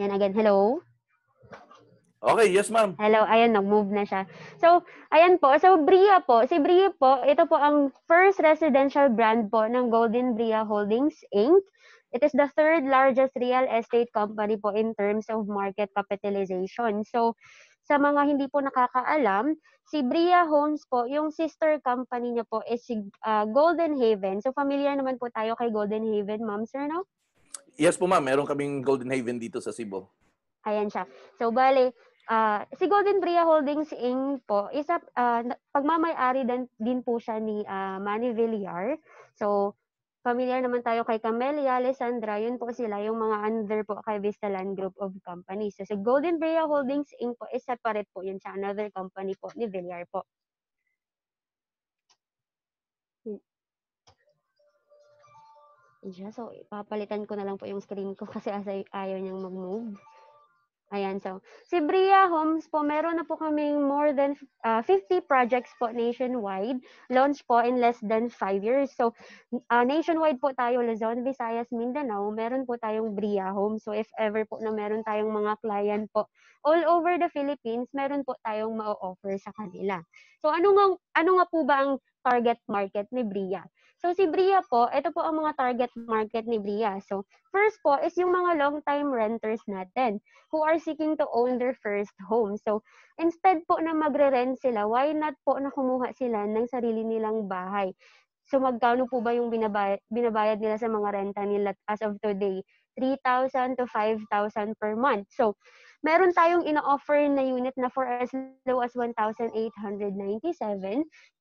Ayan again, hello? Okay, yes ma'am. Hello, ayan, nag-move na siya. So, ayan po. So, Bria po. Si Bria po, ito po ang first residential brand po ng Golden Bria Holdings, Inc. It is the third largest real estate company po in terms of market capitalization. So, sa mga hindi po nakakaalam, si Bria Homes po, yung sister company niya po is si uh, Golden Haven. So, familiar naman po tayo kay Golden Haven, ma'am, sir, no? Yes po ma'am, meron kaming Golden Haven dito sa Cebu. Ayan siya. So, bale, uh, si Golden Bria Holdings Inc. po, isa, uh, pagmamayari din, din po siya ni uh, Manny Villar. So, familiar naman tayo kay Camelia, Alessandra, yun po sila, yung mga under po kay Vistaland Group of Companies. So, si Golden Bria Holdings Inc. po is separate po yun sa another company po ni Villar po. Yeah, so, papalitan ko na lang po yung screen ko kasi asay, ayaw niyang mag-move. Ayan, so si Bria Homes po, meron na po kaming more than uh, 50 projects po nationwide. Launch po in less than 5 years. So uh, nationwide po tayo, Luzon, Visayas, Mindanao, meron po tayong Bria Homes. So if ever po na meron tayong mga client po all over the Philippines, meron po tayong ma-offer sa kanila. So ano nga, ano nga po ba ang target market ni Bria? So si Bria po, ito po ang mga target market ni Bria. So first po is yung mga long-time renters natin who are seeking to own their first home. So instead po na magre-rent sila, why not po na kumuha sila ng sarili nilang bahay? So magkano po ba yung binabayad, binabayad nila sa mga renta nila as of today? 3,000 to 5,000 per month. So meron tayong ina-offer na unit na for as low as 1,897,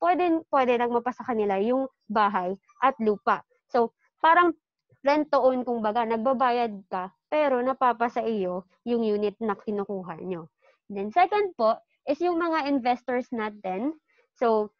pwede, pwede nang mapasa kanila yung bahay at lupa. So, parang rent to own kung baga, nagbabayad ka, pero napapasa iyo yung unit na kinukuha nyo. Then second po, is yung mga investors natin. So,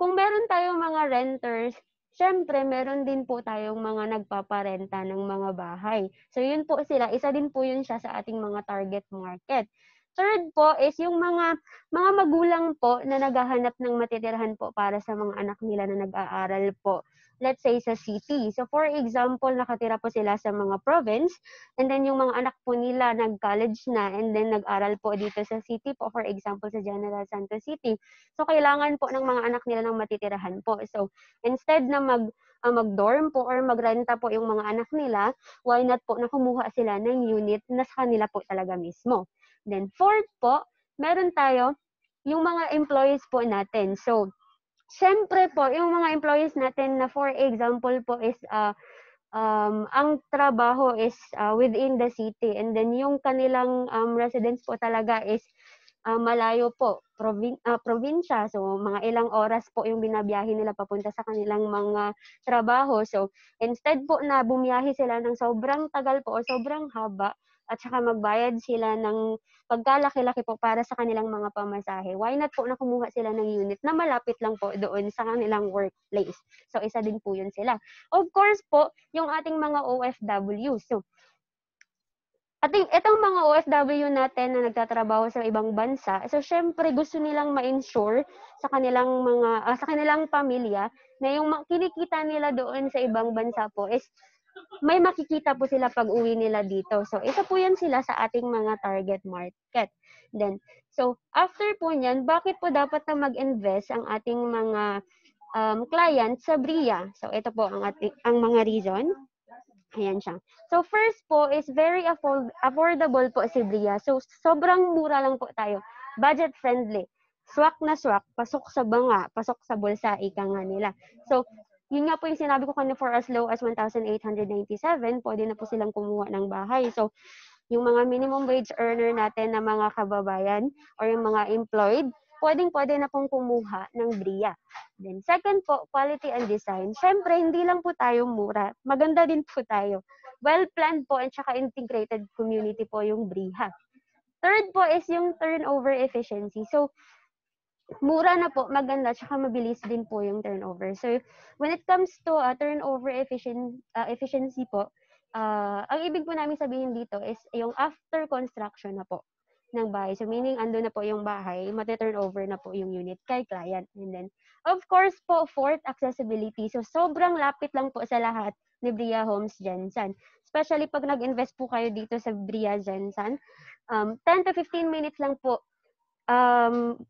kung meron tayong mga renters syempre, meron din po tayong mga nagpaparenta ng mga bahay. So, yun po sila. Isa din po yun siya sa ating mga target market. Third po is yung mga mga magulang po na naghahanap ng matitirhan po para sa mga anak nila na nag-aaral po let's say sa city. So for example, nakatira po sila sa mga province and then yung mga anak po nila nag-college na and then nag-aral po dito sa city po, for example sa General Santos City. So kailangan po ng mga anak nila ng matitirahan po. So instead na mag uh, mag-dorm po or magrenta po yung mga anak nila, why not po na kumuha sila ng unit na sa kanila po talaga mismo. Then fourth po, meron tayo yung mga employees po natin. So, Siyempre po, yung mga employees natin na for example po is uh, um, ang trabaho is uh, within the city and then yung kanilang um, residence po talaga is uh, malayo po, provin- uh, probinsya. So, mga ilang oras po yung binabiyahe nila papunta sa kanilang mga trabaho. So, instead po na bumiyahe sila ng sobrang tagal po o sobrang haba, at saka magbayad sila ng pagkalaki-laki po para sa kanilang mga pamasahe. Why not po na kumuha sila ng unit na malapit lang po doon sa kanilang workplace. So, isa din po yun sila. Of course po, yung ating mga OFW. So, ating itong mga OFW natin na nagtatrabaho sa ibang bansa, so syempre gusto nilang ma-ensure sa kanilang mga uh, sa kanilang pamilya na yung kinikita nila doon sa ibang bansa po is may makikita po sila pag uwi nila dito. So, isa po yan sila sa ating mga target market. Then, so, after po niyan, bakit po dapat na mag-invest ang ating mga um, client sa BRIA? So, ito po ang, ating, ang mga reason. Ayan siya. So, first po is very afford affordable po si BRIA. So, sobrang mura lang po tayo. Budget friendly. Swak na swak, pasok sa banga, pasok sa bulsa, ika nga nila. So, yun nga po yung sinabi ko kanina for as low as 1,897, pwede na po silang kumuha ng bahay. So, yung mga minimum wage earner natin na mga kababayan or yung mga employed, pwedeng pwede na pong kumuha ng BRIA. Then second po, quality and design. Siyempre, hindi lang po tayo mura. Maganda din po tayo. Well-planned po at saka integrated community po yung BRIA. Third po is yung turnover efficiency. So, mura na po, maganda, tsaka mabilis din po yung turnover. So, when it comes to uh, turnover efficient, uh, efficiency po, uh, ang ibig po namin sabihin dito is yung after construction na po ng bahay. So, meaning, ando na po yung bahay, mati-turnover na po yung unit kay client. And then, of course po, fourth, accessibility. So, sobrang lapit lang po sa lahat ni Bria Homes Jensen. especially pag nag-invest po kayo dito sa Bria Gensan, um, 10 to 15 minutes lang po um,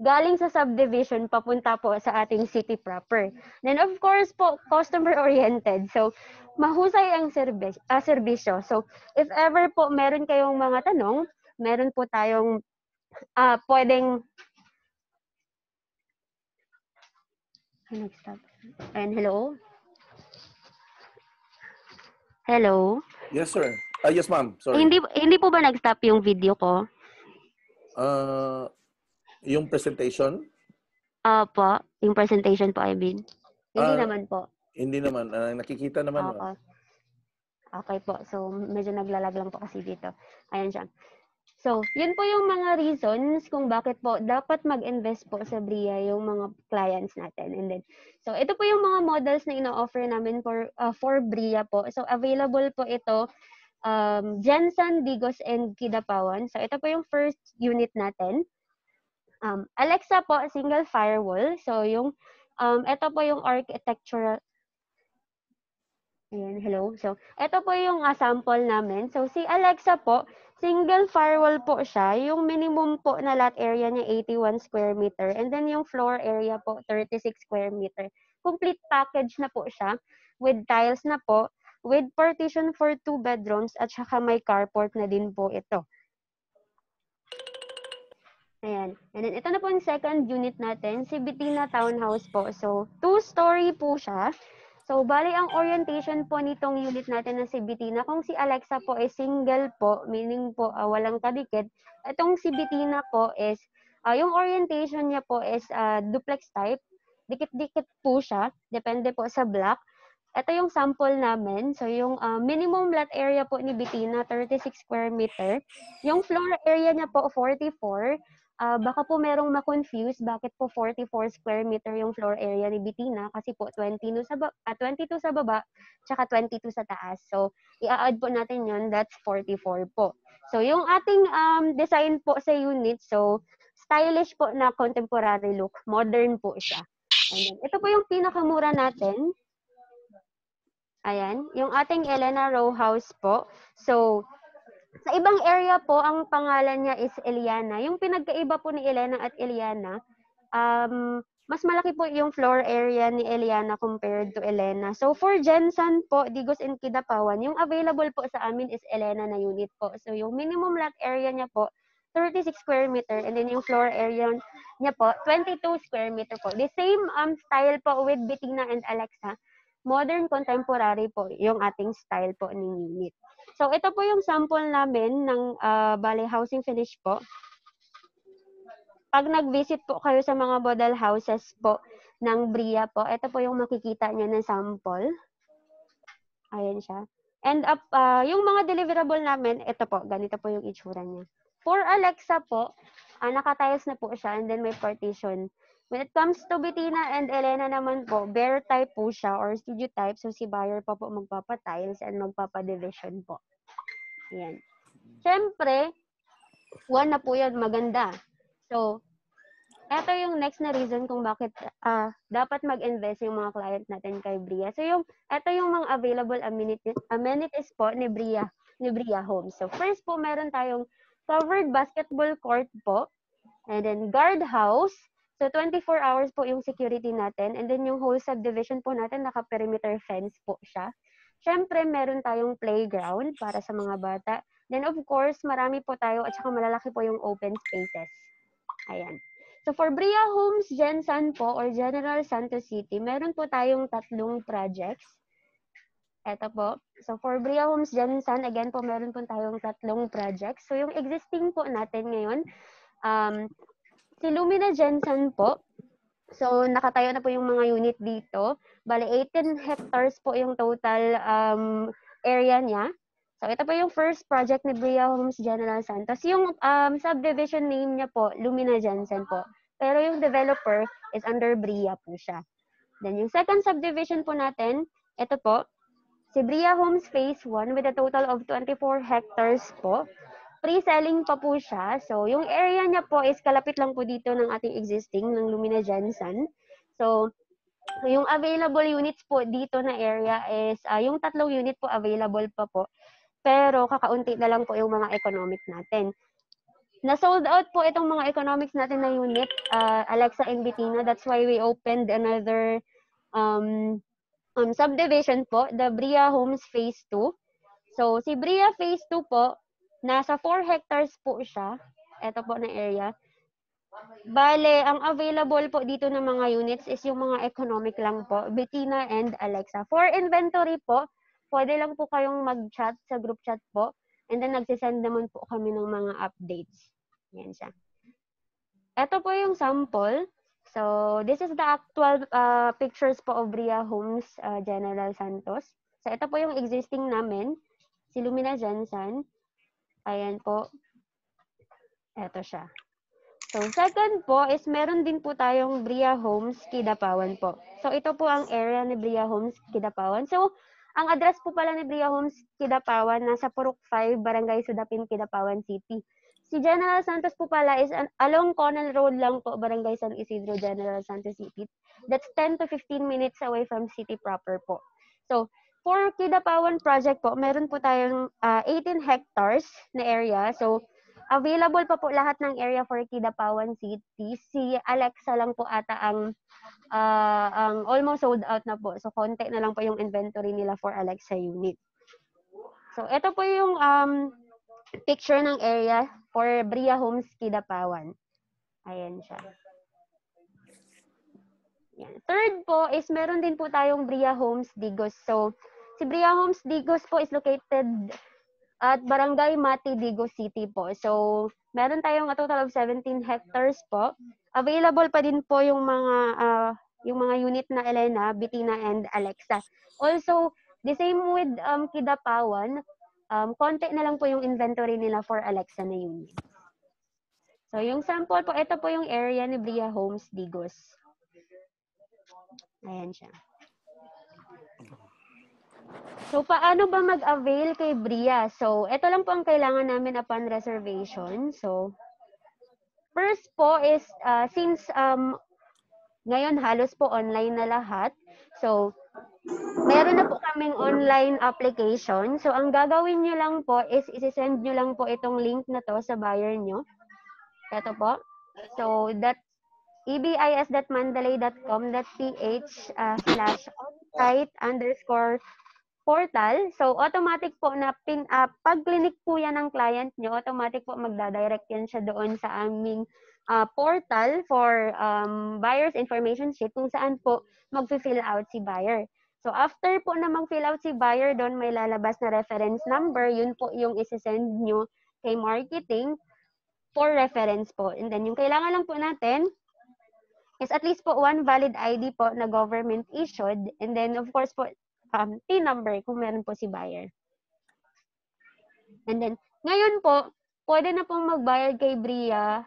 galing sa subdivision papunta po sa ating city proper. Then of course po, customer-oriented. So, mahusay ang service, uh, serbisyo. So, if ever po meron kayong mga tanong, meron po tayong uh, pwedeng Next up. And hello? Hello? Yes, sir. Ah, yes, ma'am. Sorry. Hindi hindi po ba nag-stop yung video ko? Uh, yung presentation? Opo, yung presentation po, I mean. Hindi Ah, naman po. Hindi naman. Ah, nakikita naman. ma'am. Okay. Okay po. So, medyo naglalag lang po kasi dito. Ayan siya. So, yun po yung mga reasons kung bakit po dapat mag-invest po sa BRIA yung mga clients natin. And then, so ito po yung mga models na ino-offer namin for uh, for BRIA po. So, available po ito um, Jensen, Digos, and Kidapawan. So, ito po yung first unit natin. Um, Alexa po, single firewall. So, yung um, ito po yung architectural Ayan, hello. So, ito po yung uh, sample namin. So, si Alexa po, single firewall po siya. Yung minimum po na lot area niya 81 square meter. And then yung floor area po 36 square meter. Complete package na po siya with tiles na po, with partition for two bedrooms at saka may carport na din po ito. Ayan. And then ito na po yung second unit natin, si Bitina Townhouse po. So, two-story po siya. So, bali ang orientation po nitong unit natin na si Bitina, kung si Alexa po ay single po, meaning po uh, walang kadikit, itong si Bitina po is, uh, yung orientation niya po is uh, duplex type, dikit-dikit po siya, depende po sa block. Ito yung sample namin. So, yung uh, minimum lot area po ni Bitina, 36 square meter. Yung floor area niya po, 44 uh, baka po merong ma-confuse bakit po 44 square meter yung floor area ni Bitina kasi po 22 sa, ba- uh, 22 sa baba tsaka 22 sa taas. So, i-add po natin yun, that's 44 po. So, yung ating um, design po sa unit, so, stylish po na contemporary look. Modern po siya. And then, ito po yung pinakamura natin. Ayan, yung ating Elena Row House po. So, sa ibang area po, ang pangalan niya is Eliana. Yung pinagkaiba po ni Elena at Eliana, um, mas malaki po yung floor area ni Eliana compared to Elena. So for Jensen po, Digos and Kidapawan, yung available po sa amin is Elena na unit po. So yung minimum lot area niya po, 36 square meter and then yung floor area niya po 22 square meter po. The same um style po with Bettina and Alexa. Modern contemporary po yung ating style po ng unit. So, ito po yung sample namin ng uh, Bali Housing Finish po. Pag nag-visit po kayo sa mga model houses po ng Bria po, ito po yung makikita nyo na sample. Ayan siya. And up, uh, yung mga deliverable namin, ito po, ganito po yung itsura niya. For Alexa po, uh, nakatiles na po siya and then may partition. When it comes to Bettina and Elena naman po, bare type po siya or studio type. So si buyer pa po magpapa-tiles and magpapa-division po. Yan. Siyempre, one na po yan, maganda. So, eto yung next na reason kung bakit uh, dapat mag-invest yung mga client natin kay Bria. So, yung, eto yung mga available amenities, amenities po ni Bria, ni Bria Homes. So, first po, meron tayong covered basketball court po. And then, guard house. So, 24 hours po yung security natin. And then, yung whole subdivision po natin, naka-perimeter fence po siya. Siyempre, meron tayong playground para sa mga bata. Then, of course, marami po tayo at saka malalaki po yung open spaces. Ayan. So, for Bria Homes Gensan po or General Santos City, meron po tayong tatlong projects. Ito po. So, for Bria Homes Gensan, again po, meron po tayong tatlong projects. So, yung existing po natin ngayon, um, si Lumina Gensan po, So, nakatayo na po yung mga unit dito. Bale, 18 hectares po yung total um, area niya. So, ito po yung first project ni Bria Homes General Santos. Yung um, subdivision name niya po, Lumina Jensen po. Pero yung developer is under Bria po siya. Then, yung second subdivision po natin, ito po, si Bria Homes Phase 1 with a total of 24 hectares po pre-selling pa po siya. So, yung area niya po is kalapit lang po dito ng ating existing, ng Lumina Jensen. So, yung available units po dito na area is, uh, yung tatlong unit po available pa po. Pero kakaunti na lang po yung mga economic natin. Na sold out po itong mga economics natin na unit, uh, Alexa and Bettina. That's why we opened another um, um, subdivision po, the Bria Homes Phase 2. So, si Bria Phase 2 po, nasa 4 hectares po siya. Ito po na area. Bale, ang available po dito ng mga units is yung mga economic lang po, Bettina and Alexa. For inventory po, pwede lang po kayong mag-chat sa group chat po. And then nagsisend naman po kami ng mga updates. Yan siya. Ito po yung sample. So, this is the actual uh, pictures po of Bria Homes uh, General Santos. So, ito po yung existing namin. Si Lumina Jansan. Ayan po. Ito siya. So, second po is meron din po tayong Bria Homes Kidapawan po. So, ito po ang area ni Bria Homes Kidapawan. So, ang address po pala ni Bria Homes Kidapawan nasa Purok 5, Barangay Sudapin, Kidapawan City. Si General Santos po pala is an, along Conal Road lang po, Barangay San Isidro, General Santos City. That's 10 to 15 minutes away from city proper po. So, for Kidapawan project po, meron po tayong uh, 18 hectares na area. So, Available pa po lahat ng area for Kidapawan City. Si Alexa lang po ata ang uh, ang almost sold out na po. So konti na lang po yung inventory nila for Alexa unit. So ito po yung um, picture ng area for Bria Homes Kidapawan. Ayan siya. Yan. Third po is meron din po tayong Bria Homes Digos. So si Bria Homes Digos po is located at Barangay Mati, Digo City po. So, meron tayong a total of 17 hectares po. Available pa din po yung mga uh, yung mga unit na Elena, Bitina, and Alexa. Also, the same with um, Kidapawan, um, konti na lang po yung inventory nila for Alexa na unit. So, yung sample po, ito po yung area ni Bria Homes, Digos. Ayan siya. So, paano ba mag-avail kay Bria? So, ito lang po ang kailangan namin upon reservation. So, first po is, uh, since um, ngayon halos po online na lahat, so, meron na po kaming online application. So, ang gagawin nyo lang po is isi-send nyo lang po itong link na to sa buyer nyo. Ito po. So, that ebis.mandalay.com.ph uh, slash onsite underscore portal. So, automatic po na pin, uh, pag clinic po yan ng client nyo, automatic po magdadirect yan siya doon sa aming uh, portal for um, buyer's information sheet kung saan po mag-fill out si buyer. So, after po na mag-fill out si buyer doon, may lalabas na reference number. Yun po yung isi-send nyo kay marketing for reference po. And then, yung kailangan lang po natin is at least po one valid ID po na government issued. And then, of course po, um, PIN number kung meron po si buyer. And then, ngayon po, pwede na pong magbayad kay Bria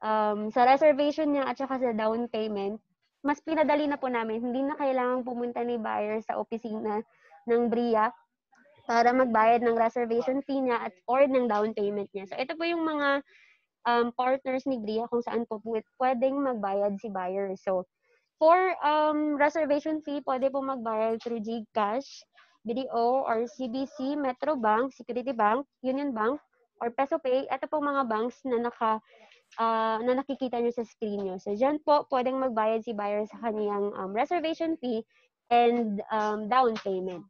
um, sa reservation niya at saka sa down payment. Mas pinadali na po namin. Hindi na kailangan pumunta ni buyer sa opisina ng Bria para magbayad ng reservation fee niya at or ng down payment niya. So, ito po yung mga um, partners ni Bria kung saan po pwedeng magbayad si buyer. So, For um, reservation fee, pwede po magbayad through GCash, BDO, or CBC, Metro Bank, Security Bank, Union Bank, or Peso Pay. Ito po mga banks na naka uh, na nakikita nyo sa screen nyo. So, dyan po, pwedeng magbayad si buyer sa kaniyang um, reservation fee and um, down payment.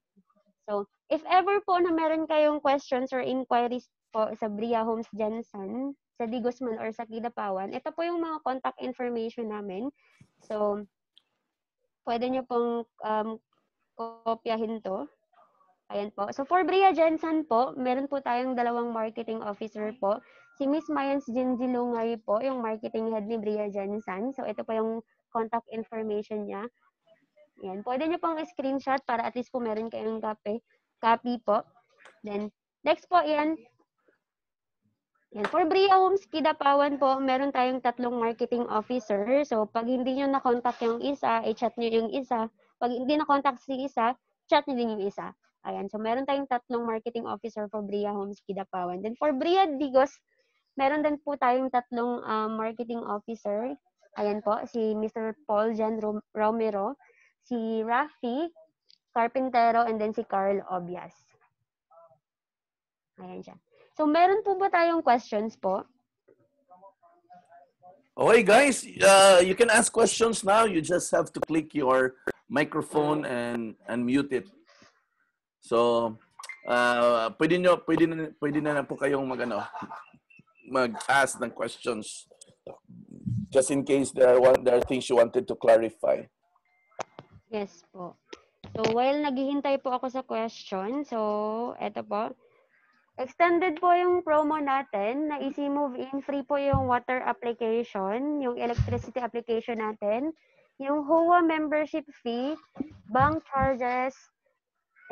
So, if ever po na meron kayong questions or inquiries po sa Bria Homes Jensen, sa Digosman or sa Kidapawan, ito po yung mga contact information namin. So, pwede nyo pong um, kopyahin to. Ayan po. So for Bria Jensen po, meron po tayong dalawang marketing officer po. Si Miss Mayans Jinjilungay po, yung marketing head ni Bria Jensen. So ito po yung contact information niya. Ayan. Pwede nyo pong screenshot para at least po meron kayong copy, copy po. Then, next po, yan, yan. For Bria Homes Kidapawan po, meron tayong tatlong marketing officer. So, pag hindi nyo na-contact yung isa, i-chat nyo yung isa. Pag hindi na-contact si isa, chat nyo din yung isa. Ayan. So, meron tayong tatlong marketing officer for Bria Homes Kidapawan. Then, for Bria Digos, meron din po tayong tatlong um, marketing officer. Ayan po, si Mr. Paul Jan Rom- Romero, si Rafi Carpintero, and then si Carl Obias. Ayan siya. So, meron po ba tayong questions po? Okay, guys, uh, you can ask questions now. You just have to click your microphone and unmute it. So, uh, pwede nyo, pwede na, pwede na, na po kayong mag, ano, mag-ask ng questions. Just in case there are, one, there are things you wanted to clarify. Yes po. So, while naghihintay po ako sa question, so, eto po. Extended po yung promo natin na Easy Move In. Free po yung water application, yung electricity application natin, yung HOA membership fee, bank charges,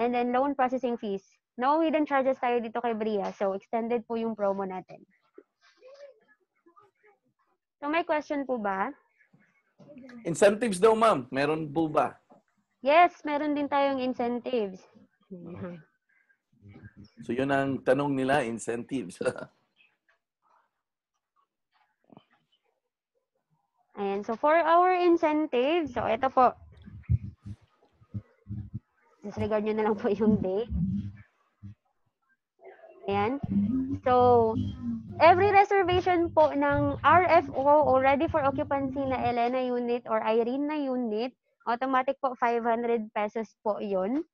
and then loan processing fees. No hidden charges tayo dito kay Bria. So, extended po yung promo natin. So, may question po ba? Incentives daw, ma'am. Meron po ba? Yes, meron din tayong incentives. So, yun ang tanong nila, incentives. Ayan, so for our incentives, so ito po. Disregard nyo na lang po yung date. Ayan. So, every reservation po ng RFO o ready for occupancy na Elena unit or Irene na unit, automatic po 500 pesos po yon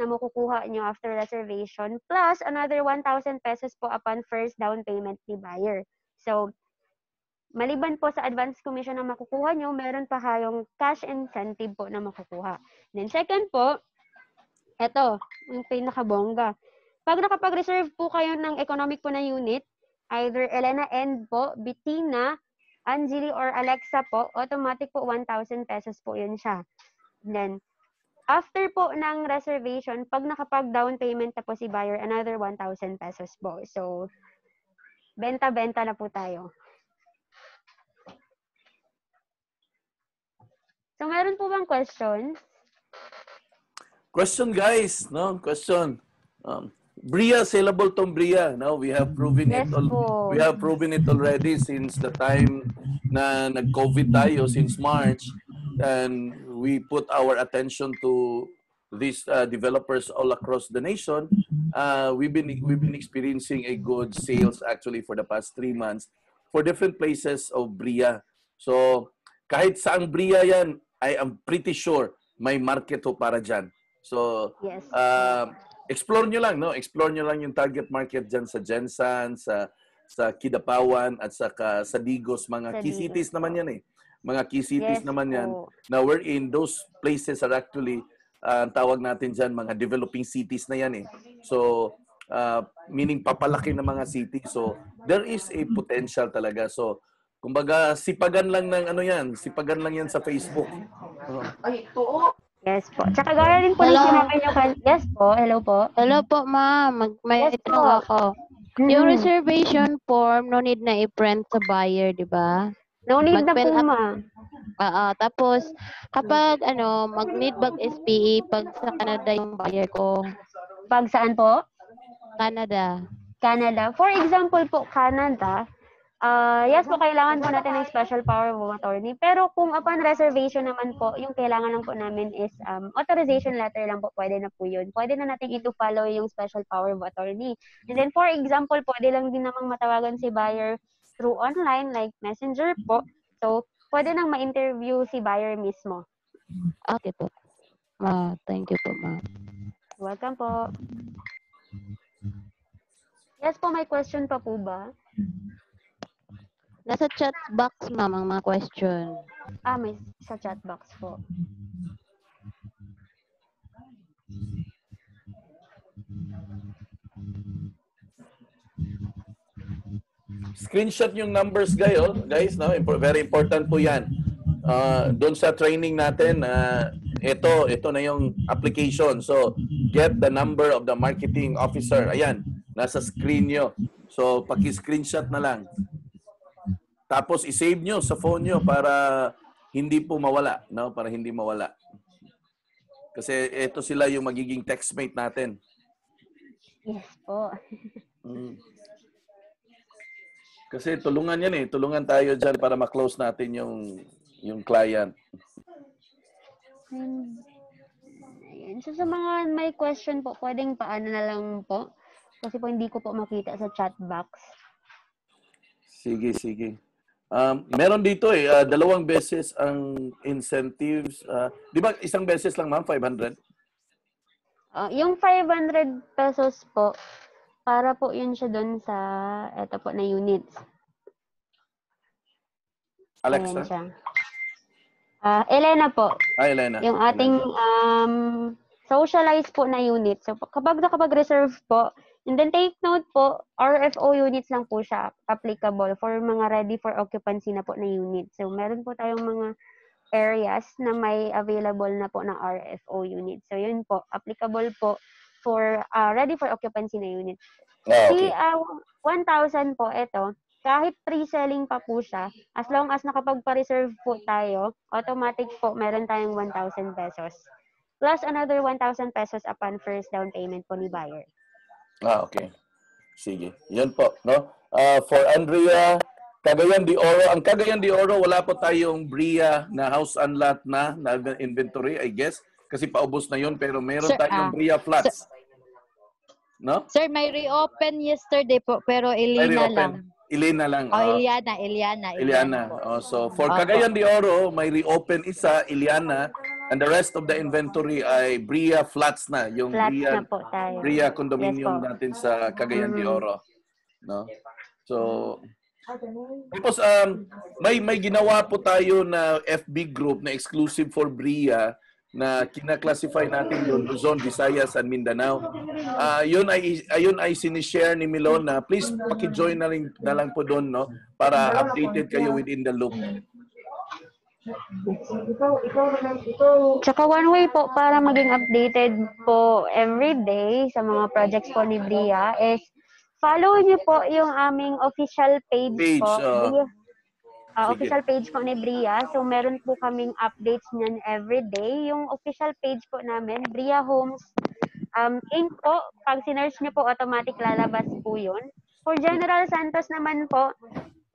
na makukuha nyo after reservation plus another 1,000 pesos po upon first down payment ni buyer. So, maliban po sa advance commission na makukuha nyo, meron pa kayong cash incentive po na makukuha. Then second po, eto, yung pinakabongga. Pag nakapag-reserve po kayo ng economic po na unit, either Elena N po, Bettina, Anjali, or Alexa po, automatic po 1,000 pesos po yun siya. Then, after po ng reservation, pag nakapag-down payment na po si buyer, another 1,000 pesos po. So, benta-benta na po tayo. So, meron po bang question? Question, guys. No? Question. Um, Bria, saleable tong Bria. No? We have proven Yes it al- po. we have proven it already since the time na nag-COVID tayo since March and we put our attention to these uh, developers all across the nation. Uh, we've been we've been experiencing a good sales actually for the past three months for different places of Bria. So kahit saang Bria yan, I am pretty sure may market ho para dyan. So Yes. uh, explore nyo lang, no? Explore nyo lang yung target market dyan sa Jensan, sa sa Kidapawan, at saka sa Digos. Mga key cities naman yan eh. Mga key cities Yes naman yan. po. Na we're in, those places are actually, uh, ang tawag natin dyan, mga developing cities na yan eh. So, uh, meaning papalaki ng mga cities. So, there is a potential talaga. So, kumbaga, sipagan lang ng ano yan, sipagan lang yan sa Facebook. Uh, Yes po. Tsaka gaya rin po ng Hello. sinabi nyo kan- Yes po. Hello po. Hello po, ma'am. Mag may Yes tanong po. ako. Yung Mm. reservation form, no need na i-print sa buyer, di ba? No need na po, Mag-fill up- ma. Oo. Tapos, kapag ano, mag-need bag SPE pag sa Canada yung buyer ko. Pag saan po? Canada. Canada. For example po, Canada, ah yes po, kailangan po natin ng special power of attorney. Pero kung upon reservation naman po, yung kailangan lang po namin is um, authorization letter lang po, pwede na po yun. Pwede na natin ito follow yung special power of attorney. And then for example, pwede lang din namang matawagan si buyer through online, like messenger po. So, pwede nang ma-interview si buyer mismo. Okay po. Ah, thank you po, ma'am. Welcome po. Yes po, may question pa po ba? Nasa chat box, ma'am, ang mga question. Ah, may sa chat box po. Screenshot yung numbers gayo, guys, no? Very important po 'yan. Uh, doon sa training natin, uh, ito, ito na yung application. So, get the number of the marketing officer. Ayan, nasa screen nyo. So, paki-screenshot na lang. Tapos, i-save nyo sa phone nyo para hindi po mawala, no? Para hindi mawala. Kasi ito sila yung magiging textmate natin. Yes po. Mm. Kasi tulungan yan eh. Tulungan tayo dyan para ma-close natin yung yung client. Hmm. Ayan. So sa mga may question po, pwedeng paano na lang po. Kasi po hindi ko po makita sa chat box. Sige, sige. Um, meron dito eh, ah, dalawang beses ang incentives. ah, di ba isang beses lang ma'am, 500? Ah, yung 500 pesos po, para po yun siya doon sa, eto po na units. Ayan Alexa? siya. Ah, Elena po, Ah, Elena. yung ating um, socialize po na unit. So, kapag nakapag-reserve po, and then take note po, RFO units lang po siya applicable for mga ready for occupancy na po na unit. So, meron po tayong mga areas na may available na po na RFO unit. So, yun po, applicable po for ah, ready for occupancy na unit. Ah, Si okay. ah, 1,000 po, ito, kahit pre-selling pa po siya, as long as nakapagpa-reserve po tayo, automatic po meron tayong 1,000 pesos. Plus another 1,000 pesos upon first down payment po ni buyer. Ah, okay. Sige. Yan po, no? Ah, for Andrea, Cagayan de Oro. Ang Cagayan de Oro, wala po tayong Bria na house and lot na, na inventory, I guess. Kasi paubos na yun, pero meron Sir, tayong ah, Bria flats. No? Sir, may reopen yesterday po, pero Elena lang. Ilena lang. Oh. Iliana, Iliana. Iliana. po. Oh, so for Opo. Cagayan de Oro, may reopen isa, Iliana, and the rest of the inventory ay Bria flats na, yung Flats Bria na po tayo. Bria condominium Yes po. natin sa Cagayan de Mhm. Oro. No? So tapos um may may ginawa po tayo na FB group na exclusive for Bria na kina-classify natin doon Luzon, Visayas, and Mindanao. Ah, yun ay ayun ay sinishare ni Milon na please paki-join na, rin, na lang po doon no para updated kayo within the loop. Tsaka one way po para maging updated po every day sa mga projects po ni Bria is follow niyo po yung aming official page, Page, po. oh. Sige. official page po ni Bria. So meron po kaming updates niyan every day. Yung official page po namin, Bria Homes um, Inc. po. Pag sinerge niyo po, automatic lalabas po yun. For General Santos naman po,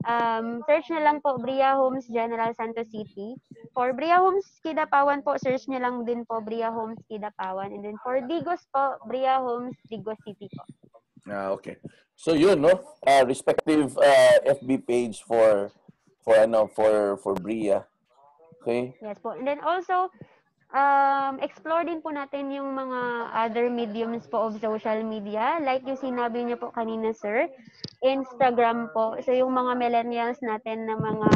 um, search na lang po Bria Homes General Santos City. For Bria Homes Kidapawan po, search nyo lang din po Bria Homes Kidapawan. And then for Digos po, Bria Homes Digos City po. Ah, okay. So yun no, Ah, respective ah, FB page for for ano for for Bria. Okay? Yes po. And then also, um, explore din po natin yung mga other mediums po of social media. Like yung sinabi niyo po kanina, sir, Instagram po. So yung mga millennials natin na mga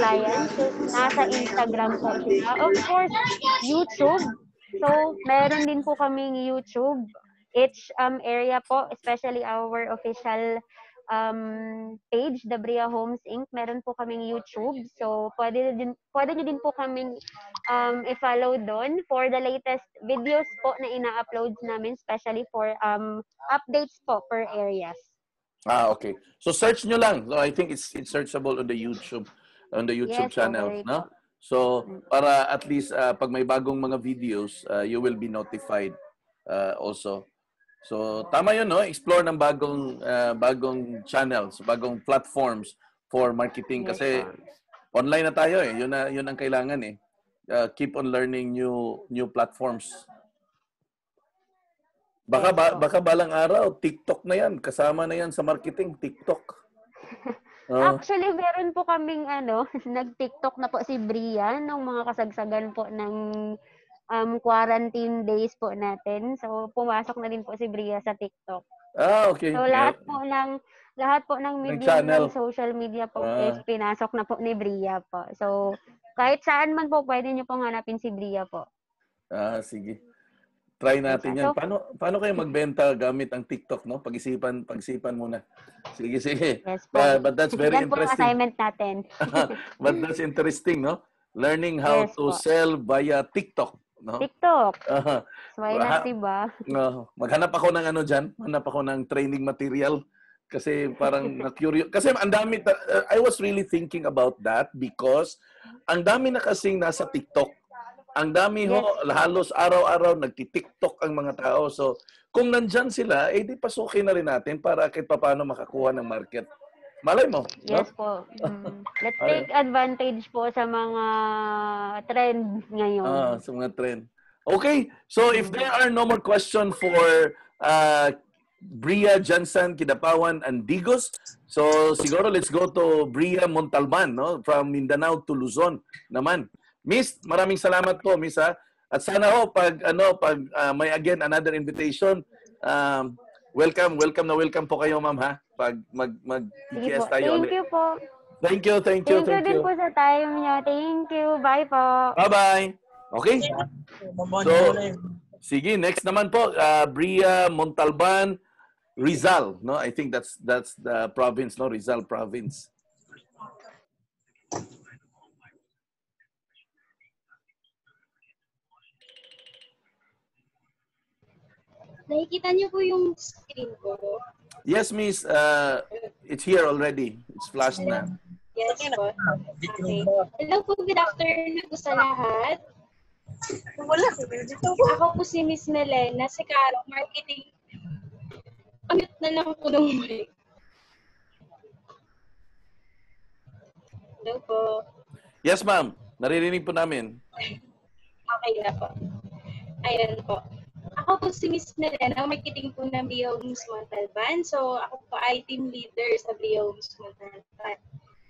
clients, so, nasa Instagram po sila. Of course, YouTube. So, meron din po kaming YouTube. Each um, area po, especially our official um, page, The Bria Homes Inc. Meron po kaming YouTube. So, pwede din, pwede nyo din po kaming um, i-follow doon for the latest videos po na ina-upload namin, especially for um, updates po per areas. Ah, okay. So search nyo lang. So I think it's it's searchable on the YouTube on the YouTube Yes, channel, okay. no? So para at least ah, pag may bagong mga videos, ah, you will be notified ah, also. So tama 'yun, no? Explore ng bagong ah, bagong channels, bagong platforms for marketing kasi online na tayo eh. 'Yun na 'yun ang kailangan eh. Ah, keep on learning new new platforms. Baka ba, baka balang araw TikTok na 'yan, kasama na 'yan sa marketing, TikTok. Oh, Actually, meron po kaming ano, nag-TikTok na po si Bria nung mga kasagsagan po ng um, quarantine days po natin. So, pumasok na din po si Bria sa TikTok. ah, okay. So, lahat po ng lahat po ng channel. ng social media po Ah. is pinasok na po ni Bria po. So, kahit saan man po, pwede niyo pong hanapin si Bria po. Ah, sige. Try natin 'yan. Paano paano kayo magbenta gamit ang TikTok, no? Pag-isipan, pag-isipan muna. Sige, sige. Yes po. But, but that's very Yan po interesting. assignment natin. but that's interesting, no? Learning how Yes to po. sell via TikTok, no? TikTok. Wah- not, diba? no. maghanap ako ng ano diyan, hanap ako ng training material kasi parang na-curious. Kasi ang dami, uh, I was really thinking about that because ang dami na kasing nasa TikTok. Ang dami ho, halos araw-araw nagti-TikTok ang mga tao. So, kung nandyan sila, eh di pasukin na rin natin para kahit paano makakuha ng market. Malay mo. no? Yes po. Mm. Let's take advantage po sa mga trend ngayon. Ah, sa mga trend. Okay, so if there are no more question for uh, Bria Jansan Kidapawan and Digos, so siguro let's go to Bria Montalban, no? From Mindanao to Luzon naman. Miss, maraming salamat po, Miss ha. At sana ho pag ano pag ah, may again another invitation, um, welcome, welcome na welcome po kayo, ma'am ha. Pag mag mag po. tayo Thank ulit. you po. Thank you, thank you, Thank you thank din you. po sa time niyo. Thank you. Bye po. Bye-bye. Okay? So, sige, next naman po, uh, Bria Montalban, Rizal, no? I think that's that's the province, no? Rizal province. Nakikita niyo po yung screen ko. Yes, miss, uh, it's here already. It's flashed na. Yes po. Okay. Hello po, good afternoon po sa lahat. Wala, dito Ako po si Miss Melena, si Caro, marketing. Kamit na lang po ng mic. Hello po. Yes, ma'am. Naririnig po namin. Okay na po. Ayan po. Ako po si Miss Melena, marketing po ng Brio Homes Montalban. So, ako po ay team leader sa Brio Homes Montalban.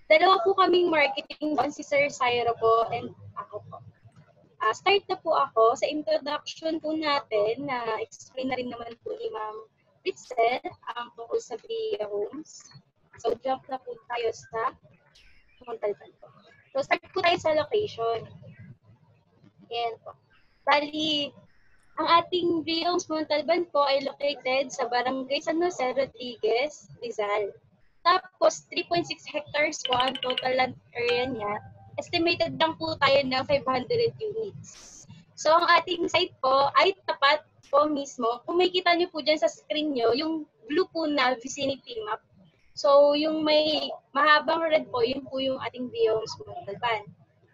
Dalawa po kaming marketing doon, si Sir Syro po and ako po. Ah, start na po ako sa introduction po natin na explain na rin naman po ni Ma'am Ritzel ang tungkol sa Brio Homes. So, jump na po tayo sa Montalban po. So, start po tayo sa location. Yan po. Bali, ang ating Rioms Montalban po ay located sa Barangay San Jose Rodriguez, Rizal. Tapos, 3.6 hectares po ang total land area niya. Estimated lang po tayo ng 500 units. So, ang ating site po ay tapat po mismo. Kung makikita niyo po dyan sa screen niyo, yung blue po na vicinity map. So, yung may mahabang red po, yun po yung ating Rioms Montalban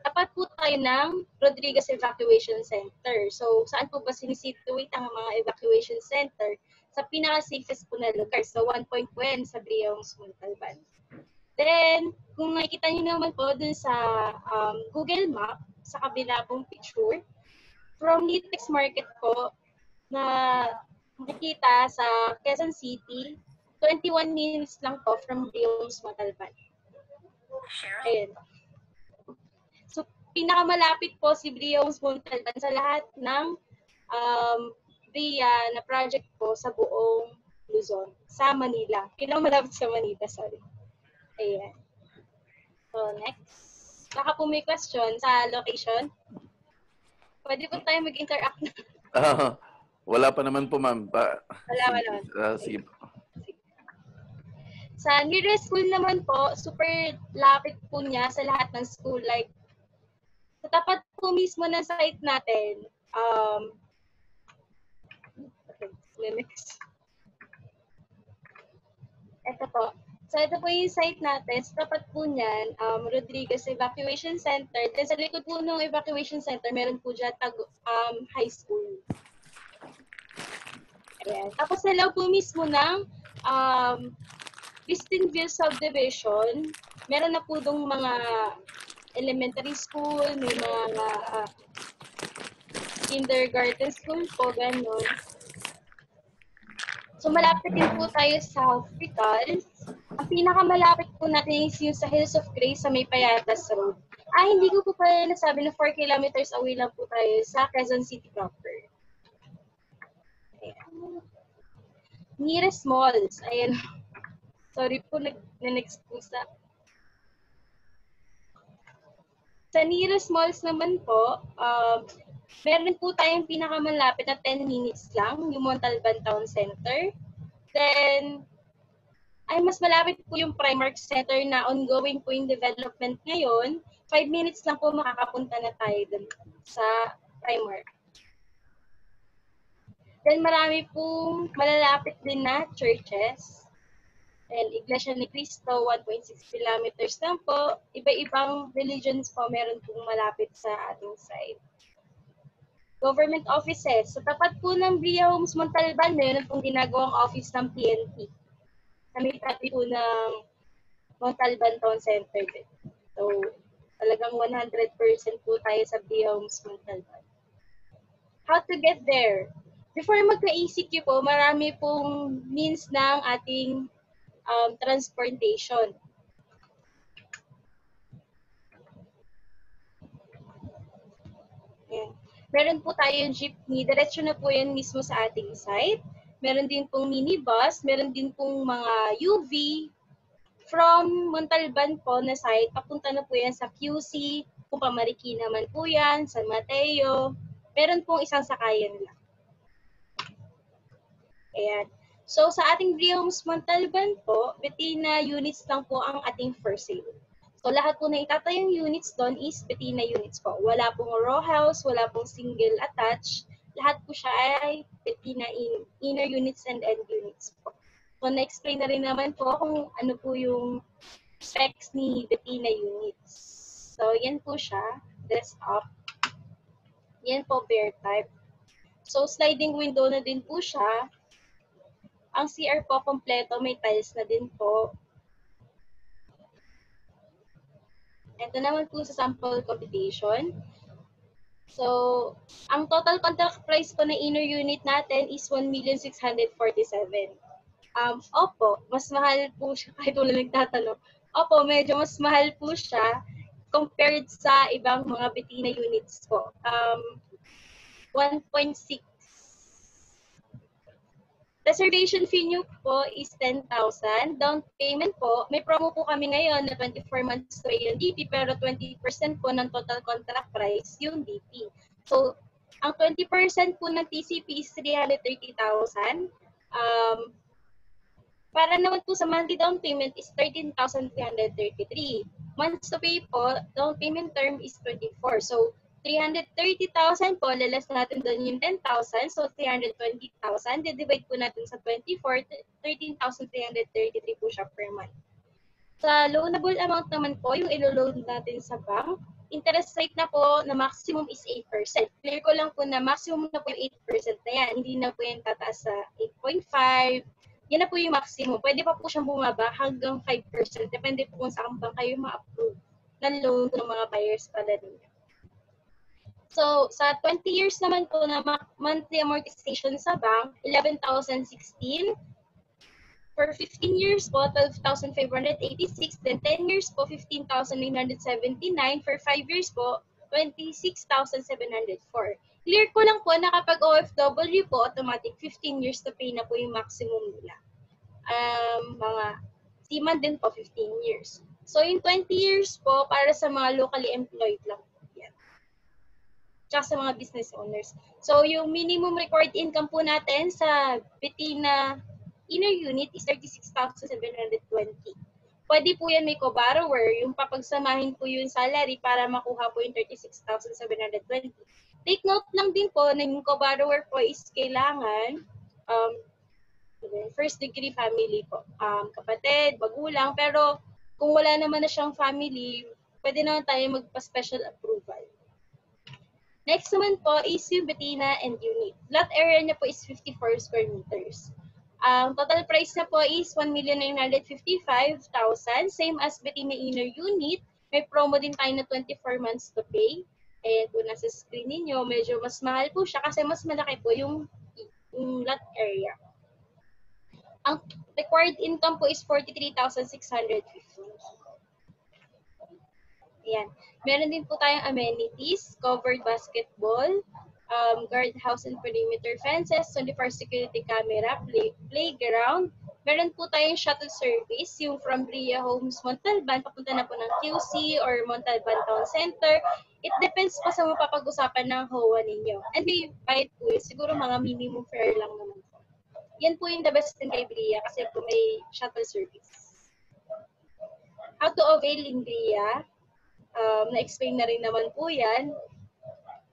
tapat po tayo ng Rodriguez Evacuation Center. So, saan po ba sinisituate ang mga evacuation center? Sa pinaka-safest po na lugar. So, 1.1 sa Briong's Montalban. Then, kung nakikita niyo naman po dun sa um, Google Map, sa kabila pong picture, from Litex Market po, na makikita sa Quezon City, 21 minutes lang po from Briong's Montalban. Ayan. Pinakamalapit po si Briong's Montalban sa lahat ng um, BRIA na project po sa buong Luzon, sa Manila. Pinakamalapit sa Manila, sorry. Ayan. So, next. Baka po may question sa location. Pwede po tayo mag-interact na. Ah, wala pa naman po, ma'am. Pa, Wala, wala. Ah, sige po. Sa nearest school naman po, super lapit po niya sa lahat ng school. Like, tapat po mismo ng site natin, um, next. Ito po. So, ito po yung site natin. Sa tapat po niyan, um, Rodriguez Evacuation Center. Then sa likod po ng evacuation center, meron po dyan tag, um, high school. Ayan. Tapos sa loob po mismo ng um, Vistinville Subdivision, meron na po dong mga elementary school, may mga ah, kindergarten school po, ganun. So malapit din po tayo sa hospital. Ang pinakamalapit po natin is yung sa Hills of Grace sa may Payatas Road. Ah, hindi ko po pala nasabi na 4 kilometers away lang po tayo sa Quezon City proper. Ayan. Nearest malls. Ayan. Sorry po, nag- na-next po sa... Nearest malls naman po, uh, meron po tayong pinakamalapit na 10 minutes lang, yung Montalban Town Center. Then, ay mas malapit po yung Primark Center na ongoing po yung development ngayon. 5 minutes lang po makakapunta na tayo dun sa Primark. Then marami pong malalapit din na churches. And Iglesia ni Cristo, 1.6 kilometers lang po. Iba-ibang religions po meron pong malapit sa ating site. Government offices. Sa tapat po ng Bria Homes Montalban, meron pong ginagawang office ng PNP. Kami tabi po ng Montalban Town Center. So, talagang 100% po tayo sa Bria Homes Montalban. How to get there? Before magka-ECQ po, marami pong means ng ating um, transportation. Ayan. Meron po tayong jeepney. Diretso na po yan mismo sa ating site. Meron din pong minibus. Meron din pong mga UV. From Montalban po na site, papunta na po yan sa QC. Kung pamariki naman po yan, San Mateo. Meron pong isang sakayan lang. Ayan. So, sa ating Bria Homes Montalban po, Betina units lang po ang ating first sale. So, lahat po na itatayong units doon is Betina units po. Wala pong row house, wala pong single attached. Lahat po siya ay Betina in, inner units and end units po. So, na-explain na rin naman po kung ano po yung specs ni Betina units. So, yan po siya. Desktop. Yan po bear type. So, sliding window na din po siya. Ang CR po kompleto, may tiles na din po. Ito naman po sa sample computation. So, ang total contract price po na inner unit natin is 1,647. Um, opo, mas mahal po siya, kahit wala nagtatanong. Opo, medyo mas mahal po siya compared sa ibang mga Betina units po. Um, 1.6 Reservation fee nyo po is 10,000. Down payment po, may promo po kami ngayon na 24 months to yung DP pero 20% po ng total contract price yung DP. So, ang 20% po ng TCP is 330,000. Um, para naman po sa monthly down payment is 13,333. Months to pay po, down payment term is 24. So, 330,000 po, lalas natin doon yung 10,000. So, 320,000. Divide po natin sa 24, 13,333 po siya per month. Sa loanable amount naman po, yung ilo-loan natin sa bank, interest rate na po na maximum is 8%. Clear ko lang po na maximum na po yung 8% na yan. Hindi na po yan tataas sa 8.5. Yan na po yung maximum. Pwede pa po siyang bumaba hanggang 5%. Depende po kung saan bank kayo ma-approve ng loan ng mga buyers pala ninyo. So, sa 20 years naman po na monthly amortization sa bank, 11,016. For 15 years po, 12,586. Then 10 years po, 15,979. For 5 years po, 26,704. Clear ko lang po na kapag OFW po, automatic 15 years to pay na po yung maximum nila. Um, mga seaman din po, 15 years. So, yung 20 years po, para sa mga locally employed lang tsaka sa mga business owners. So, yung minimum required income po natin sa Betina inner unit is 36,720. Pwede po yan may co-borrower, yung papagsamahin po yung salary para makuha po yung 36,720. Take note lang din po na yung co-borrower po is kailangan um, first degree family po. Um, kapatid, magulang, pero kung wala naman na siyang family, pwede naman tayo magpa-special approval. Next naman po is yung Betina and unit. Lot area niya po is 54 square meters. Ang total price na po is 1,955,000. Same as Betina inner unit. May promo din tayo na 24 months to pay. And kung nasa screen ninyo, medyo mas mahal po siya kasi mas malaki po yung, yung lot area. Ang required income po is 43,650. Ayan. Meron din po tayong amenities, covered basketball, um, guardhouse and perimeter fences, 24 security camera, play, playground. Meron po tayong shuttle service, yung from Bria Homes Montalban, papunta na po ng QC or Montalban Town Center. It depends po sa mapapag-usapan ng HOA ninyo. And may bayad po. Siguro mga minimum fare lang naman po. Yan po yung the best din kay Bria kasi po may shuttle service. How to avail in Bria? Um, na-explain na rin naman po yan.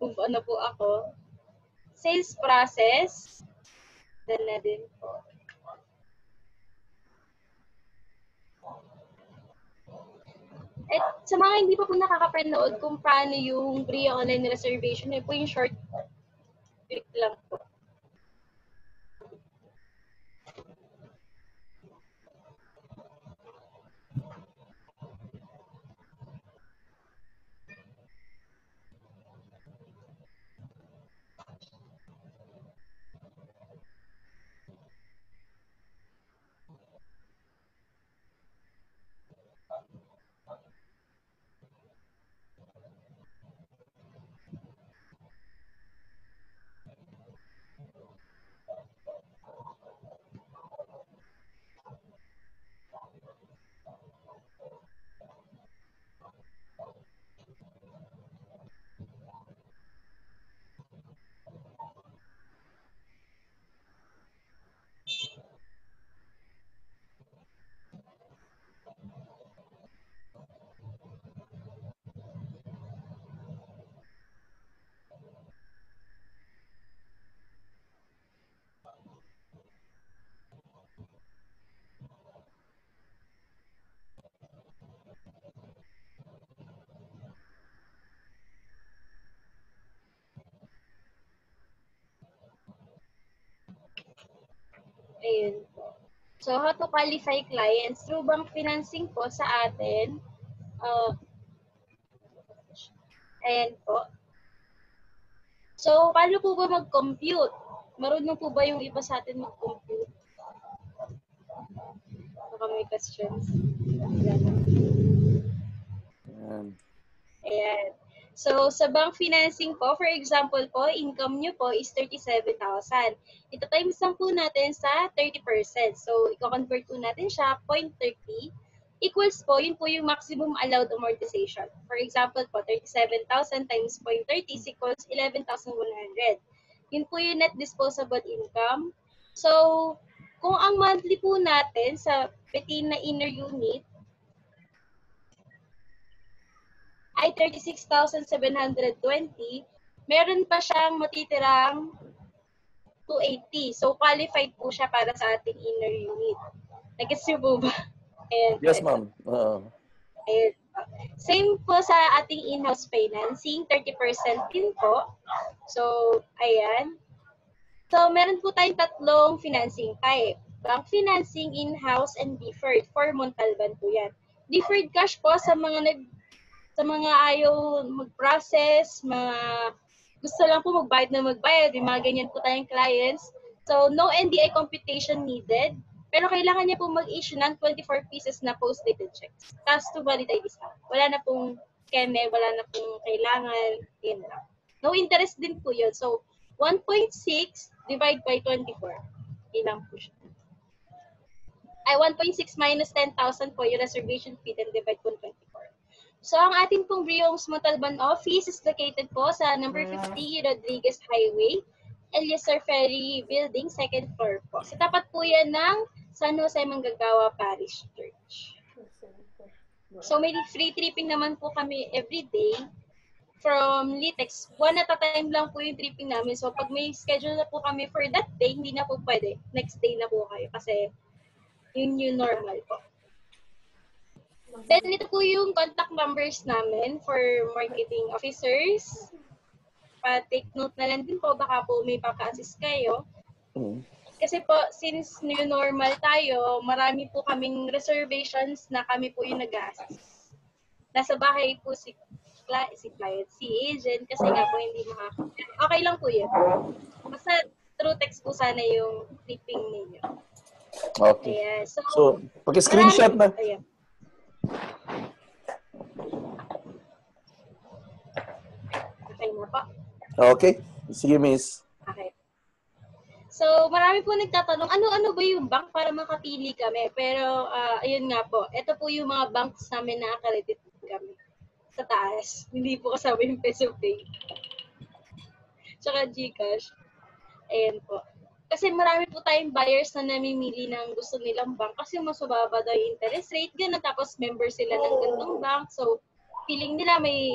Kung ano po ako. Sales process. Dan na din po. At sa mga hindi pa po nakaka-prenood kung paano yung Bria online reservation, eh po yung short click lang po. Ayun po. So, how to qualify clients? Through bank financing po sa atin. Uh, ayan po. So, paano po ba mag-compute? Marunong po ba yung iba sa atin mag-compute? Baka may questions. Ayan. Ayan. So, sa bank financing po, for example po, income nyo po is 37,000. Ito times lang po natin sa 30%. So, i-convert po natin siya, 0.30 equals po, yun po yung maximum allowed amortization. For example po, 37,000 times 0.30 is equals 11,100. Yun po yung net disposable income. So, kung ang monthly po natin sa Petina Inner Unit ay 36,720, meron pa siyang matitirang 280. So, qualified po siya para sa ating inner unit. Nag-gets niyo po ba? Ayan. Yes, ma'am. Oo. Ayan. Same po sa ating in-house financing, 30% din po. So, ayan. So, meron po tayong tatlong financing type. Bank financing, in-house, and deferred. For Montalban po yan. Deferred cash po sa mga nag sa mga ayaw mag-process, mga gusto lang po magbayad na magbayad, yung mga ganyan po tayong clients. So, no NDI computation needed. Pero kailangan niya po mag-issue ng 24 pieces na post-dated checks. Tapos to valid ID stamp. Wala na pong keme, wala na pong kailangan. Yun lang. No interest din po yun. So, 1.6 divide by 24. Ilang po siya. Ay, 1.6 minus 10,000 po yung reservation fee, then divide po 24. So, ang ating pong Briones Montalban office is located po sa number 50 Rodriguez Highway, Eliezer Ferry Building, second floor po. Sa tapat po yan ng San Jose Manggagawa Parish Church. So, may free tripping naman po kami every day from Litex. One at a time lang po yung tripping namin. So, pag may schedule na po kami for that day, hindi na po pwede. Next day na po kayo kasi yun yung normal po. Then, ito po yung contact numbers namin for marketing officers. Pa-take note na lang din po, baka po may papa-assist kayo. Mm. Kasi po, since new normal tayo, marami po kaming reservations na kami po yung nag-assist. Nasa bahay po si, cli- si client, si agent, kasi nga po hindi makaka... Okay lang po yun. Basta through text po sana yung clipping ninyo. Okay. Ayan. So, So, pag-screenshot na. Ayan. Po. Okay. Sige, miss. Okay. So, marami po nagtatanong, ano-ano ba yung bank para makapili kami? Pero, ah, ayun nga po, ito po yung mga banks namin na accredited kami sa taas. Hindi po kasama yung Peso Pay. Tsaka Gcash. Ayan po. Kasi marami po tayong buyers na namimili ng gusto nilang bank kasi mas mababa daw yung interest rate. Ganun, tapos member sila ng ganitong bank. So, feeling nila may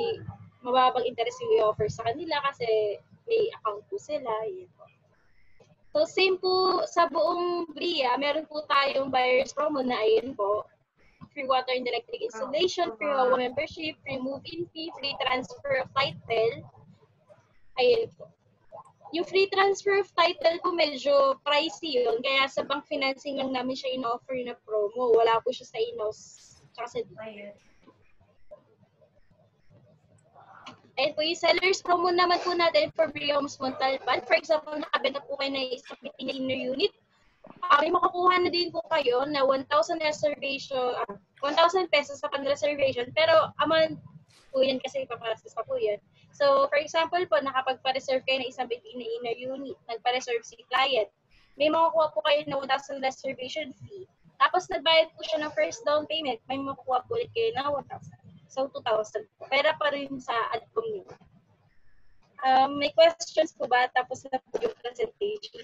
mababang interest yung i-offer sa kanila kasi may account po sila. Yun po. So, same po sa buong BRIA, meron po tayong buyer's promo na ayun po. Free water and electric installation, free WAWA membership, free move-in fee, free transfer of title. Ayun po. Yung free transfer of title po medyo pricey yun. Kaya sa bank financing lang namin siya in-offer na promo. Wala po siya sa Inos. Tsaka sa DIY. Ayun po, yung sellers promo naman po natin for Brioms Montalban. For example, nakabenta po kayo ng isang na inner unit. Uh, may makukuha na din po kayo na 1,000 reservation, ah, 1,000 pesos sa pan-reservation. Pero amount po yan kasi paparasas pa po yan. So, for example po, nakapagpa-reserve kayo ng isang na inner unit, nagpa-reserve si client, may makukuha po kayo ng 1,000 reservation fee. Tapos nagbayad po siya ng first down payment, may makukuha po ulit kayo ng 1,000. So, 2,000 po. Pera pa rin sa adcom niyo. Um, may questions po ba? Tapos na po yung presentation.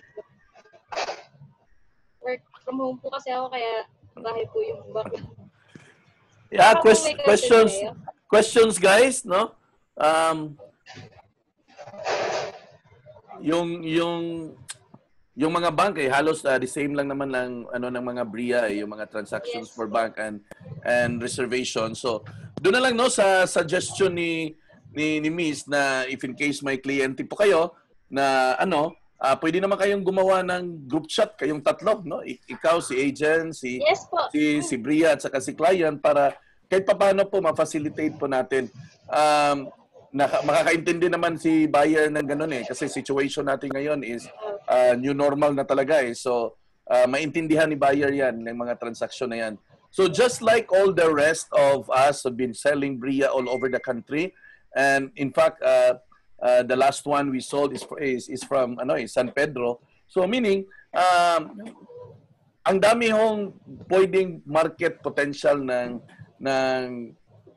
Work from home po kasi ako, kaya bahay po yung back. Yeah, quest- questions, questions guys, no? Um, yung yung yung mga bank eh halos uh, the same lang naman lang ano ng mga BRIA eh, yung mga transactions Yes. for bank and and reservation. So, doon na lang no sa suggestion ni ni, ni Miss na if in case may kliyente po kayo na ano ah, pwede naman kayong gumawa ng group chat, kayong tatlo, no? I- ikaw, si agent, si Yes po. si si Bria at saka si client para kahit paano po ma-facilitate po natin. Um, naka, makakaintindi naman si buyer ng ganun eh kasi situation natin ngayon is uh, new normal na talaga eh. So uh, maintindihan ni buyer yan ng mga transaksyon na yan. So just like all the rest of us have been selling Bria all over the country and in fact uh, uh, the last one we sold is is, is from ano eh, San Pedro. So meaning um, ang dami hong pwedeng market potential ng ng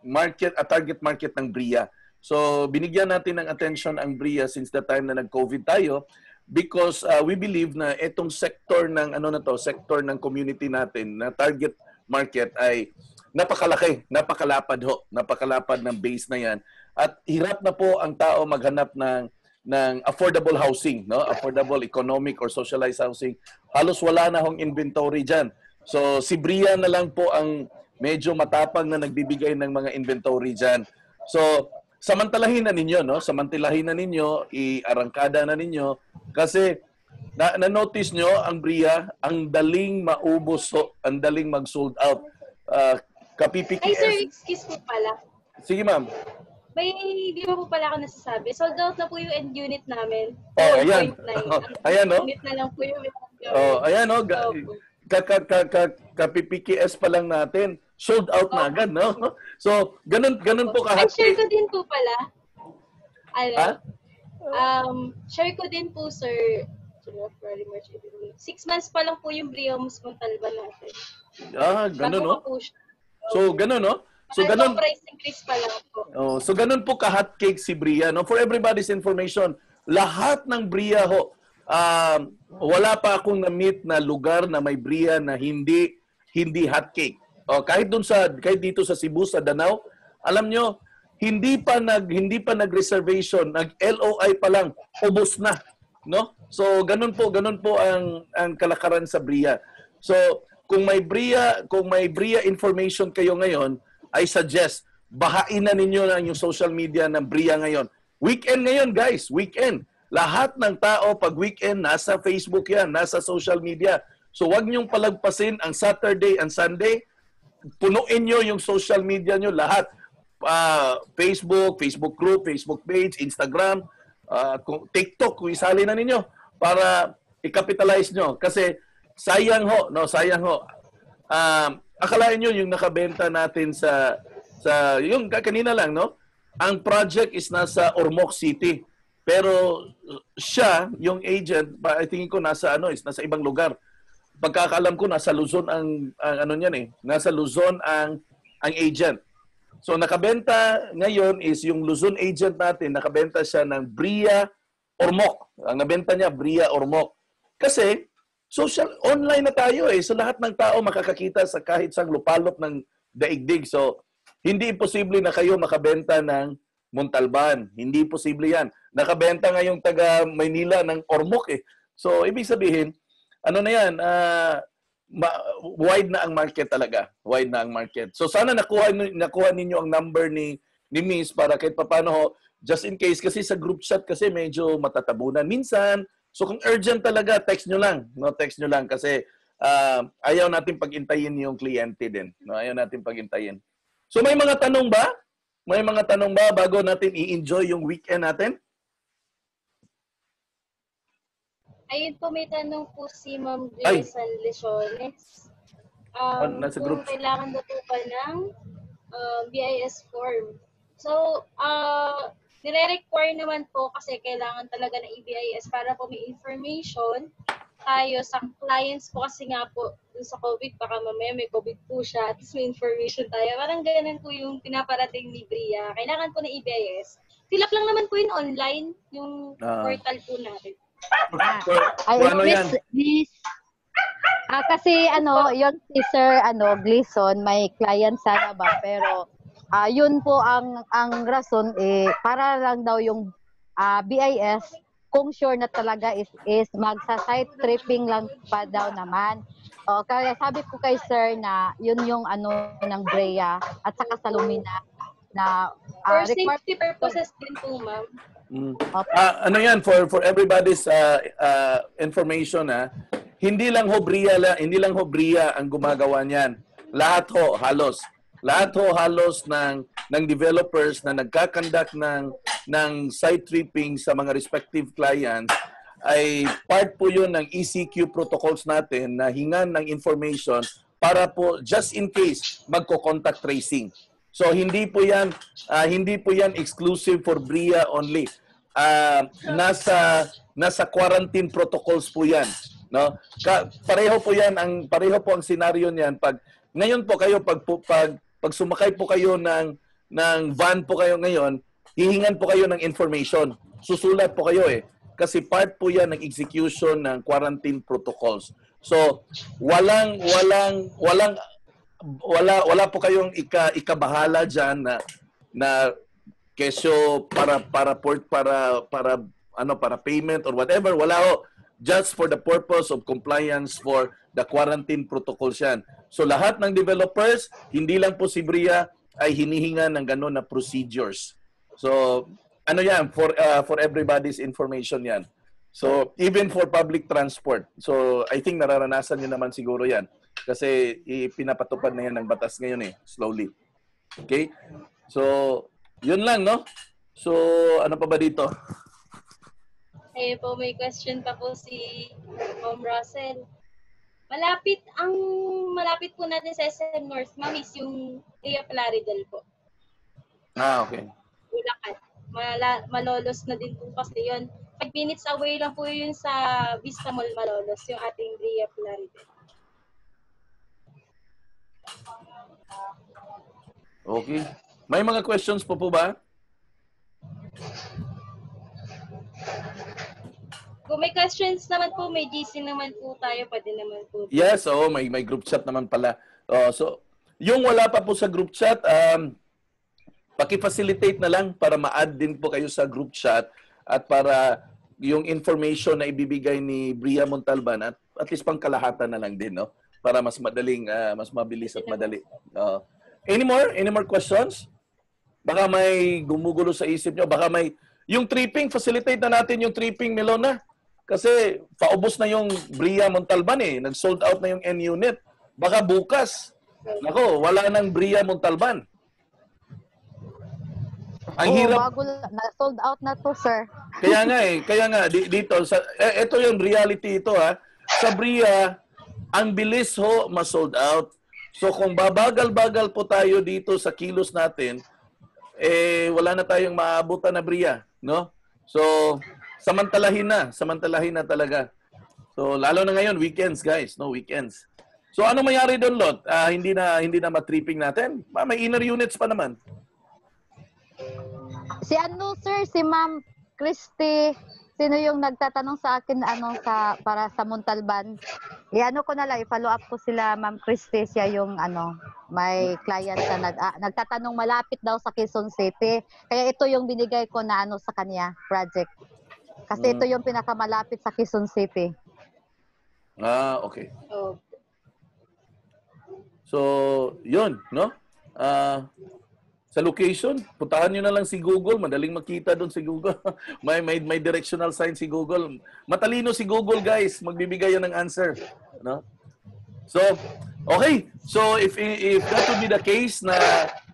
market a target market ng Bria. So binigyan natin ng attention ang Bria since the time na nag-COVID tayo because uh, we believe na itong sector ng ano na to, sector ng community natin na target market ay napakalaki, napakalapad ho, napakalapad ng base na 'yan. At hirap na po ang tao maghanap ng ng affordable housing, no? Affordable economic or socialized housing. Halos wala na hong inventory diyan. So si Bria na lang po ang medyo matapang na nagbibigay ng mga inventory diyan. So samantalahin na ninyo, no? Samantalahin na ninyo, iarangkada na ninyo kasi na, na-notice nyo ang Bria, ang daling maubos, so, ang daling mag-sold out. Uh, Ay, sir, excuse po pala. Sige ma'am. May, di ba po pala ako nasasabi? Sold out na po yung end unit namin. Oh, ayan. 4.9. Oh, ayan, no? Unit na lang po yung Oh, ayan no, ga- ka, ka, ka, ka, ka-PPKS pa lang natin. Sold out na agad, no? So, ganun ganun po Ay, share kahati. ko din po pala. Ano? Ha? Um, share ko din po, sir. February, March, April. Six months pa lang po yung Brioms Montalban natin. Ah, ganun no. So, ganun no. So, ganun. price increase pa lang po. Oh, so ganun po ka-hot cake si Bria. No? For everybody's information, lahat ng Bria ho, um, wala pa akong na-meet na lugar na may Bria na hindi hindi hot cake. O kahit doon sa kahit dito sa Cebu sa Danau, alam nyo, hindi pa nag hindi pa nag-reservation, nag-LOI pa lang, ubos na, no? So ganun po, ganun po ang ang kalakaran sa Bria. So kung may Bria, kung may Bria information kayo ngayon, I suggest bahain na ninyo na yung social media ng Bria ngayon. Weekend ngayon, guys. Weekend. Lahat ng tao pag weekend nasa Facebook yan, nasa social media. So wag niyong palagpasin ang Saturday and Sunday. Punuin nyo yung social media nyo lahat. Ah, Facebook, Facebook group, Facebook page, Instagram, kung- TikTok, kung isali na ninyo para i-capitalize nyo. Kasi sayang ho, no, sayang ho. Um, akalain nyo yung nakabenta natin sa sa yung ka- kanina lang no ang project is nasa Ormoc City pero uh, siya yung agent I think ko nasa ano is nasa ibang lugar pagkakaalam ko nasa Luzon ang, ang ano niyan eh nasa Luzon ang ang agent so nakabenta ngayon is yung Luzon agent natin nakabenta siya ng Bria Ormoc ang nabenta niya Bria Ormoc kasi social online na tayo eh. So lahat ng tao makakakita sa kahit sang lupalop ng daigdig. So hindi imposible na kayo makabenta ng Montalban. Hindi posible 'yan. Nakabenta ngayong taga Maynila ng Ormoc eh. So ibig sabihin, ano na 'yan? ma- wide na ang market talaga. Wide na ang market. So sana nakuha nakuha ninyo ang number ni ni Miss para kahit papaano ho, just in case kasi sa group chat kasi medyo matatabunan minsan. So kung urgent talaga, text nyo lang. No, text nyo lang kasi ah, ayaw natin pagintayin yung kliyente din. No, ayaw natin pagintayin. So may mga tanong ba? May mga tanong ba bago natin i-enjoy yung weekend natin? Ayun po, may tanong po si Ma'am Ay. Grace San Lesiones. Um, nasa kung group. kailangan daw po ba ng um, BIS form. So, uh, nire-require naman po kasi kailangan talaga ng EBIS para po may information tayo sa clients po kasi nga po dun sa COVID, baka mamaya may COVID po siya at least may information tayo. Parang ganun po yung pinaparating ni Bria. Kailangan po ng EBIS. Up lang naman po yun online, yung Ah. portal po natin. For, Ay, for ano yan? Miss, Miss, ah, kasi ano, yon si Sir ano, Gleason, may client sana ba, pero ah, yun po ang ang rason eh para lang daw yung ah, BIS kung sure na talaga is is magsa-site tripping lang pa daw naman. O, kaya sabi ko kay Sir na yun yung ano ng Brea at saka sa Lumina na For ah, require safety purposes din po, ma'am. Mm. Ah, ano yan for for everybody's uh, uh, information ha. Hindi lang ho Bria la, hindi lang ho Bria ang gumagawa niyan. Lahat ho halos. Lahat ho halos ng ng developers na nagkakandak ng ng site tripping sa mga respective clients ay part po yun ng ECQ protocols natin na hingan ng information para po just in case magko-contact tracing. So hindi po 'yan ah, hindi po 'yan exclusive for BRIA only. Ah, nasa nasa quarantine protocols po 'yan, no? Ka, pareho po 'yan ang pareho po ang senaryo niyan pag ngayon po kayo pag pag pag sumakay po kayo ng ng van po kayo ngayon, hihingan po kayo ng information. Susulat po kayo eh kasi part po 'yan ng execution ng quarantine protocols. So, walang walang walang wala wala po kayong ika ikabahala diyan na na kesyo para para port para para ano para payment or whatever wala ho just for the purpose of compliance for the quarantine protocols yan. So lahat ng developers, hindi lang po si Bria ay hinihinga ng ganun na procedures. So ano yan for uh, for everybody's information yan. So even for public transport. So I think nararanasan niyo naman siguro yan kasi ipinapatupad na yan ng batas ngayon eh, slowly. Okay? So, yun lang, no? So, ano pa ba dito? Ayun po, may question pa po si Ma'am Russell. Malapit, ang malapit po natin sa SM North, ma'am, is yung Ria Plaridel po. Ah, okay. Bulacan. Mala, malolos na din po kasi yun. 5 minutes away lang po yun sa Vista Mall Malolos, yung ating Ria Plaridel. Okay. May mga questions po po ba? Kung may questions naman po, may GC naman po tayo, pwede naman po. Yes, oo, may may group chat naman pala. Oh, so, yung wala pa po sa group chat, um, paki-facilitate na lang para ma-add din po kayo sa group chat at para yung information na ibibigay ni Bria Montalban at at least pang kalahatan na lang din, no? Para mas madaling, ah, mas mabilis at madali. Oo. any more? Any more questions? Baka may gumugulo sa isip nyo. Baka may... Yung tripping, facilitate na natin yung tripping, Melona. Kasi paubos na yung Bria Montalban eh. Nag-sold out na yung N-Unit. Baka bukas. Nako, wala nang Bria Montalban. Ang Oo, hirap. bago na sold out na to, sir. Kaya nga eh, kaya nga di- dito sa eh, ito yung reality ito ha. Sa Bria, ang bilis ho ma-sold out. So kung babagal-bagal po tayo dito sa kilos natin, eh wala na tayong maabutan na Bria, no? So samantalahin na, samantalahin na talaga. So lalo na ngayon weekends guys, no weekends. So ano mayari doon lot? Ah, hindi na hindi na matripping natin. Ma- May inner units pa naman. Si ano, sir, si Ma'am Christy, sino yung nagtatanong sa akin ano sa para sa Montalban? I-ano ko na lang, i-follow up ko sila Ma'am Christy, siya yung ano, may client na nag, ah, nagtatanong malapit daw sa Quezon City. Kaya ito yung binigay ko na ano sa kanya, project. Kasi Mm. ito yung pinakamalapit sa Quezon City. Ah, okay. So, So, yun, no? Ah, sa location, puntahan nyo na lang si Google. Madaling makita doon si Google. may, may, may directional sign si Google. Matalino si Google, guys. Magbibigay yan ng answer. No? So, okay. So, if if that would be the case na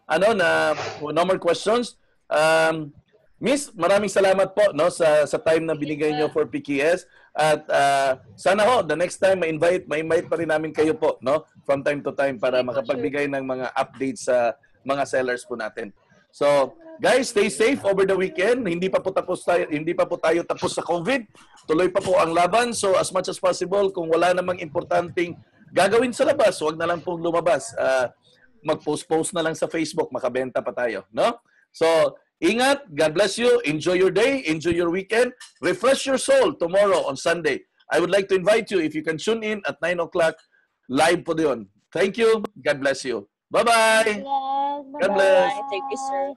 ano na no more questions, um, Miss, maraming salamat po no sa sa time na binigay niyo for PKS at ah, sana ho the next time ma-invite ma-invite pa rin namin kayo po no from time to time para makapagbigay ng mga updates sa mga sellers po natin. So, guys, stay safe over the weekend. Hindi pa po tapos tayo, hindi pa po tayo tapos sa COVID. Tuloy pa po ang laban. So, as much as possible, kung wala namang importanteng gagawin sa labas, huwag na lang pong lumabas. Ah, mag-post-post na lang sa Facebook, makabenta pa tayo, no? So, ingat, God bless you, enjoy your day, enjoy your weekend, refresh your soul tomorrow on Sunday. I would like to invite you, if you can tune in at 9 o'clock, live po yun. Thank you, God bless you. Bye-bye! God bless! Thank you, sir.